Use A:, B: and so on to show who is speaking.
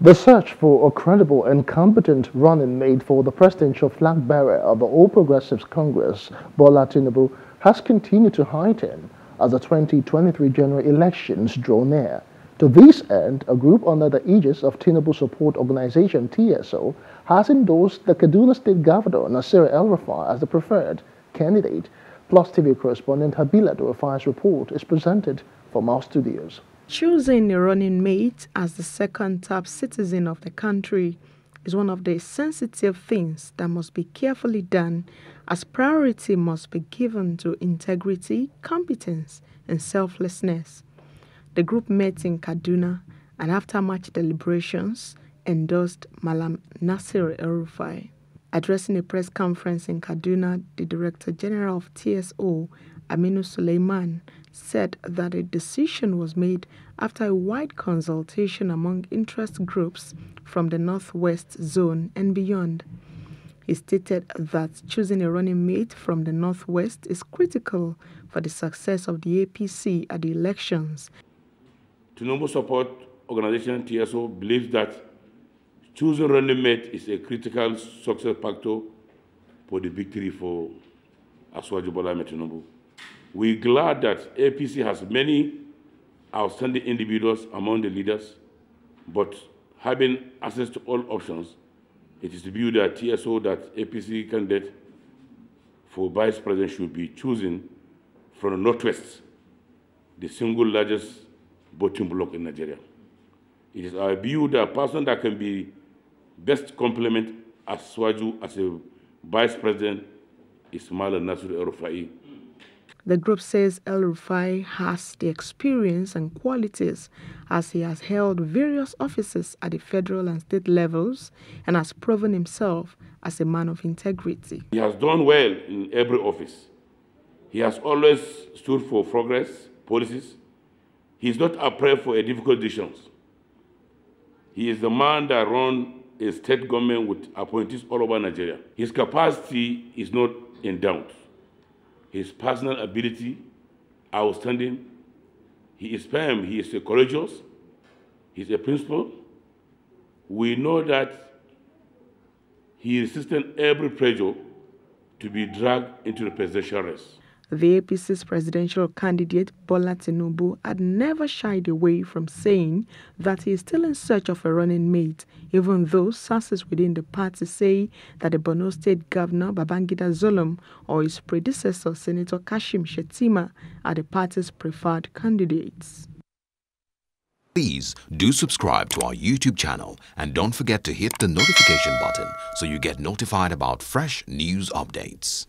A: The search for a credible and competent running mate for the presidential flag bearer of the All Progressives Congress, Bola Tinubu, has continued to heighten as the 2023 general elections draw near. To this end, a group under the aegis of Tinubu Support Organization TSO has endorsed the Kaduna State Governor Nasir El-Rufai as the preferred candidate. Plus TV correspondent Habila Dorofai's report is presented from our studios.
B: Choosing a running mate as the second top citizen of the country is one of the sensitive things that must be carefully done as priority must be given to integrity, competence, and selflessness. The group met in Kaduna and after much deliberations endorsed Malam Nasir El-Rufai. Addressing a press conference in Kaduna, the Director General of TSO, Aminu Suleiman, said that a decision was made after a wide consultation among interest groups from the Northwest Zone and beyond. He stated that choosing a running mate from the Northwest is critical for the success of the APC at the elections.
C: Tinubu Support Organization TSO believes that choosing running mate is a critical success factor for the victory for Asiwaju Bola Tinubu. We're glad that APC has many outstanding individuals among the leaders, but having access to all options, it is viewed that TSO that APC candidate for vice president should be chosen from the Northwest, the single largest voting bloc in Nigeria. It is our view that a person that can be best complement Asiwaju as a vice president is Mala Nasir El-Rufai.
B: The group says El-Rufai has the experience and qualities as he has held various offices at the federal and state levels and has proven himself as a man of integrity.
C: He has done well in every office. He has always stood for progress policies. He is not afraid for a difficult decisions. He is the man that runs a state government with appointees all over Nigeria. His capacity is not in doubt his personal ability, outstanding. He is firm, he is courageous, he's a principal. We know that he resisted every pressure to be dragged into the presidential race.
B: The APC's presidential candidate Bola Tinubu had never shied away from saying that he is still in search of a running mate, even though sources within the party say that the Borno State Governor Babagana Zulum or his predecessor Senator Kashim Shettima are the party's preferred candidates.
D: Please do subscribe to our YouTube channel and don't forget to hit the notification button so you get notified about fresh news updates.